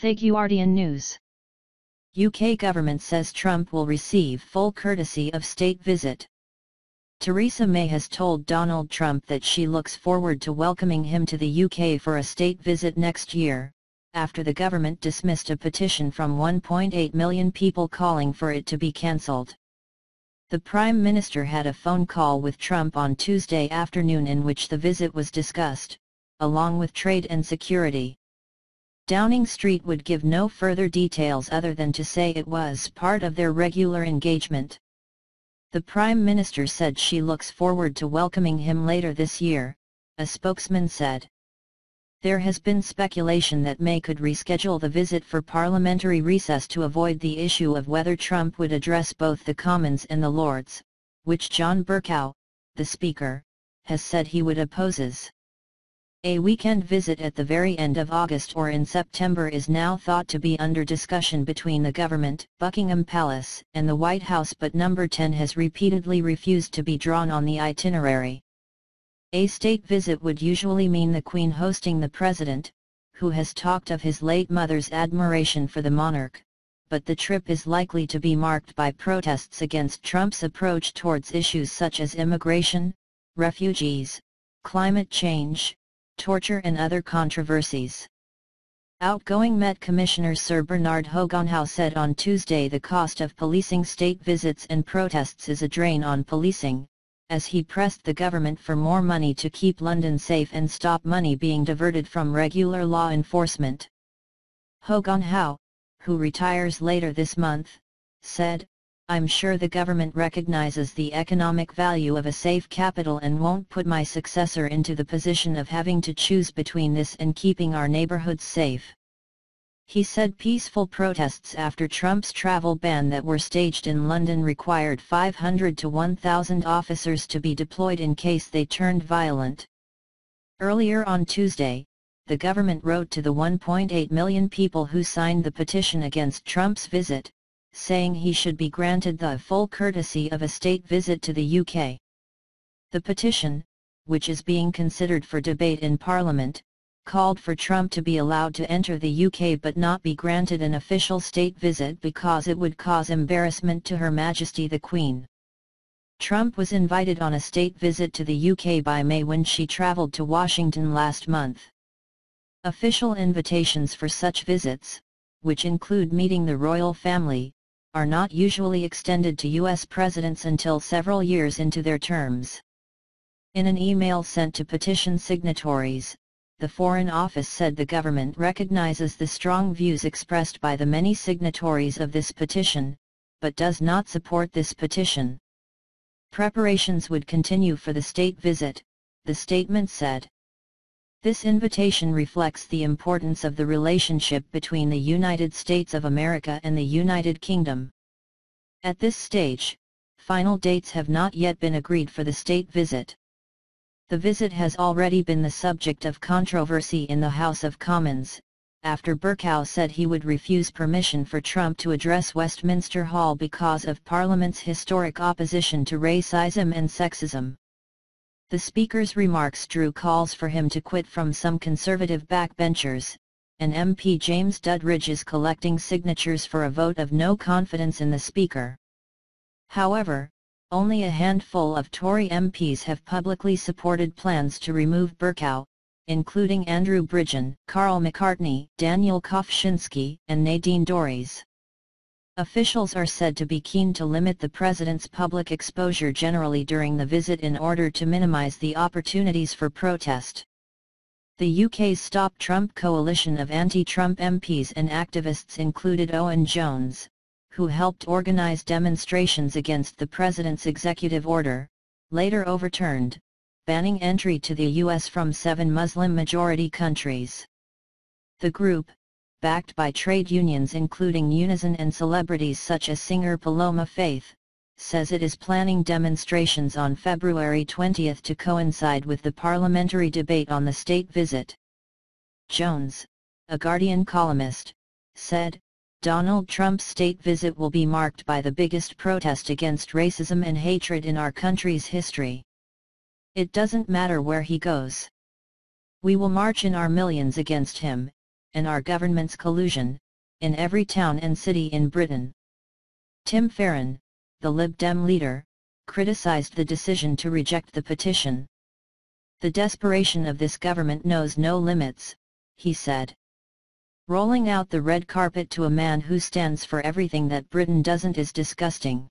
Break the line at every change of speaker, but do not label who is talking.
The Guardian News
UK government says Trump will receive full courtesy of state visit. Theresa May has told Donald Trump that she looks forward to welcoming him to the UK for a state visit next year, after the government dismissed a petition from 1.8 million people calling for it to be cancelled. The Prime Minister had a phone call with Trump on Tuesday afternoon in which the visit was discussed, along with trade and security. Downing Street would give no further details other than to say it was part of their regular engagement. The Prime Minister said she looks forward to welcoming him later this year, a spokesman said. There has been speculation that May could reschedule the visit for parliamentary recess to avoid the issue of whether Trump would address both the Commons and the Lords, which John Bercow, the Speaker, has said he would opposes. A weekend visit at the very end of August or in September is now thought to be under discussion between the government, Buckingham Palace, and the White House but number 10 has repeatedly refused to be drawn on the itinerary. A state visit would usually mean the Queen hosting the President, who has talked of his late mother's admiration for the monarch, but the trip is likely to be marked by protests against Trump's approach towards issues such as immigration, refugees, climate change, torture and other controversies. Outgoing Met Commissioner Sir Bernard Hogan-Howe said on Tuesday the cost of policing state visits and protests is a drain on policing, as he pressed the government for more money to keep London safe and stop money being diverted from regular law enforcement. Hogan-Howe, who retires later this month, said, I'm sure the government recognizes the economic value of a safe capital and won't put my successor into the position of having to choose between this and keeping our neighborhoods safe. He said peaceful protests after Trump's travel ban that were staged in London required 500 to 1,000 officers to be deployed in case they turned violent. Earlier on Tuesday, the government wrote to the 1.8 million people who signed the petition against Trump's visit, saying he should be granted the full courtesy of a state visit to the UK. The petition, which is being considered for debate in Parliament, called for Trump to be allowed to enter the UK but not be granted an official state visit because it would cause embarrassment to Her Majesty the Queen. Trump was invited on a state visit to the UK by May when she travelled to Washington last month. Official invitations for such visits, which include meeting the royal family, are not usually extended to U.S. presidents until several years into their terms. In an email sent to petition signatories, the Foreign Office said the government recognizes the strong views expressed by the many signatories of this petition, but does not support this petition. Preparations would continue for the state visit, the statement said. This invitation reflects the importance of the relationship between the United States of America and the United Kingdom. At this stage, final dates have not yet been agreed for the state visit. The visit has already been the subject of controversy in the House of Commons, after Bercow said he would refuse permission for Trump to address Westminster Hall because of Parliament's historic opposition to racism and sexism. The Speaker's remarks drew calls for him to quit from some Conservative backbenchers, and MP James Duddridge is collecting signatures for a vote of no confidence in the Speaker. However, only a handful of Tory MPs have publicly supported plans to remove Bercow, including Andrew Bridgen, Karl McCartney, Daniel Kawczynski, and Nadine Dorries. Officials are said to be keen to limit the president's public exposure generally during the visit in order to minimize the opportunities for protest. The UK's Stop Trump coalition of anti-Trump MPs and activists included Owen Jones, who helped organize demonstrations against the president's executive order, later overturned, banning entry to the U.S. from seven Muslim-majority countries. The group, backed by trade unions including Unison and celebrities such as singer Paloma Faith, says it is planning demonstrations on February 20 to coincide with the parliamentary debate on the state visit. Jones, a Guardian columnist, said, Donald Trump's state visit will be marked by the biggest protest against racism and hatred in our country's history. It doesn't matter where he goes. We will march in our millions against him, and our government's collusion, in every town and city in Britain. Tim Farron, the Lib Dem leader, criticized the decision to reject the petition. The desperation of this government knows no limits, he said. Rolling out the red carpet to a man who stands for everything that Britain doesn't is disgusting.